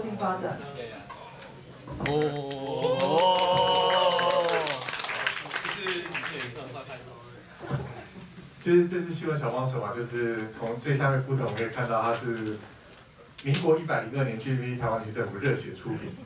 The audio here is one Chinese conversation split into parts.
性发展。哦，就是这是新闻小帮手嘛，就是从最下面部分我们可以看到，它是民国一百零二年 GV 台湾籍政府热血出品。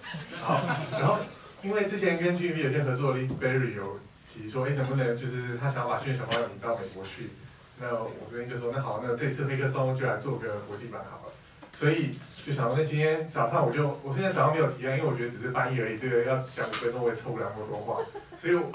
好，然后因为之前跟 GV 有些合作的 Lee Berry 有提说，哎，能不能就是他想要把新闻小帮手引到美国去？那我这边就说，那好，那这次黑客松就来做个国际版好了。所以就想，那今天早上我就，我现在早上没有提案，因为我觉得只是翻译而已，这个要讲五分钟我也凑不了那么多话。所以我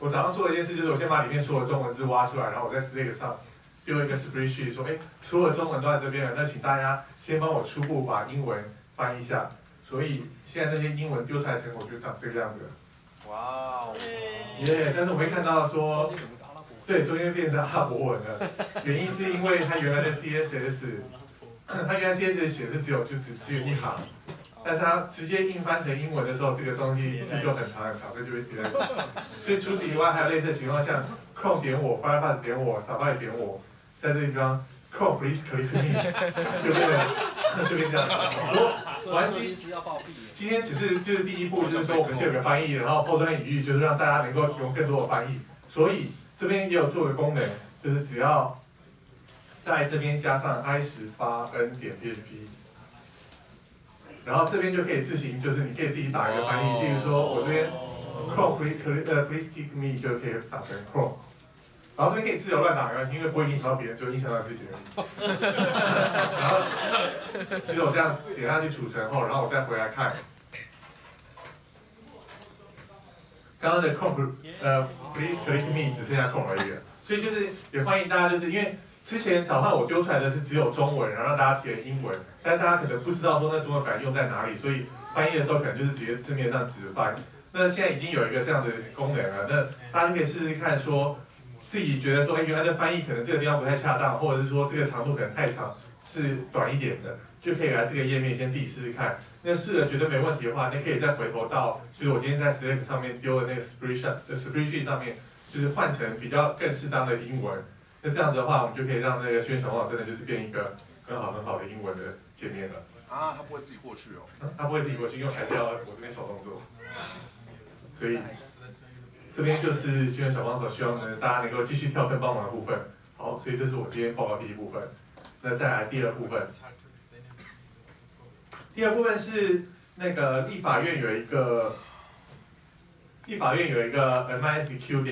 我早上做了一件事，就是我先把里面所有中文字挖出来，然后我在 Slack 上丢一个 spreadsheet，说，哎，所有中文都在这边了，那请大家先帮我初步把英文翻译一下。所以现在这些英文丢出来的成果就长这个样子了。哇哦，耶！但是我没看到说，对，中间变成阿拉伯文了，原因是因为它原来的 CSS。它原来 CSS 写的是只有就只只有一行，但是它直接硬翻成英文的时候，这个东西字就很长很长，所以就会叠在。所以除此以外，还有类似的情况，像 Chrome 点我，Firefox 点我，Safari 点我，在这地方 Chrome please click me，就变成就变这样。我完今今天只是就是第一步，就是说我们先有个翻译，然后后端语义就是让大家能够提供更多的翻译。所以这边也有做个功能，就是只要。在这边加上 i 十八 n 点 php，然后这边就可以自行，就是你可以自己打一个翻译，例如说我这边 please 呃 please kick me 就可以打成然后这边可以自由乱打没关系，因为不会影响到别人，只会影响到自己而已。然后，其实我这样点下去储存后，然后我再回来看，刚刚的 chrome 呃 please click me 只剩下 chrome 而已了，所以就是也欢迎大家，就是因为。之前早上我丢出来的是只有中文，然后让大家填英文，但大家可能不知道说那中文版用在哪里，所以翻译的时候可能就是直接字面上直翻。那现在已经有一个这样的功能了，那大家可以试试看，说自己觉得说，哎，原来的翻译可能这个地方不太恰当，或者是说这个长度可能太长，是短一点的，就可以来这个页面先自己试试看。那试了觉得没问题的话，那可以再回头到就是我今天在 Slack 上面丢的那个 spreadsheet 的 spreadsheet 上面，就是换成比较更适当的英文。那这样子的话，我们就可以让那个宣传网真的就是变一个很好很好的英文的界面了。啊，他不会自己过去哦。他不会自己过去，因为还是要我这边手动做。所以这边就是新闻小帮手，希望呢大家能够继续跳分帮忙的部分。好，所以这是我今天报告第一部分。那再来第二部分。第二部分是那个立法院有一个，立法院有一个 MISQ 点。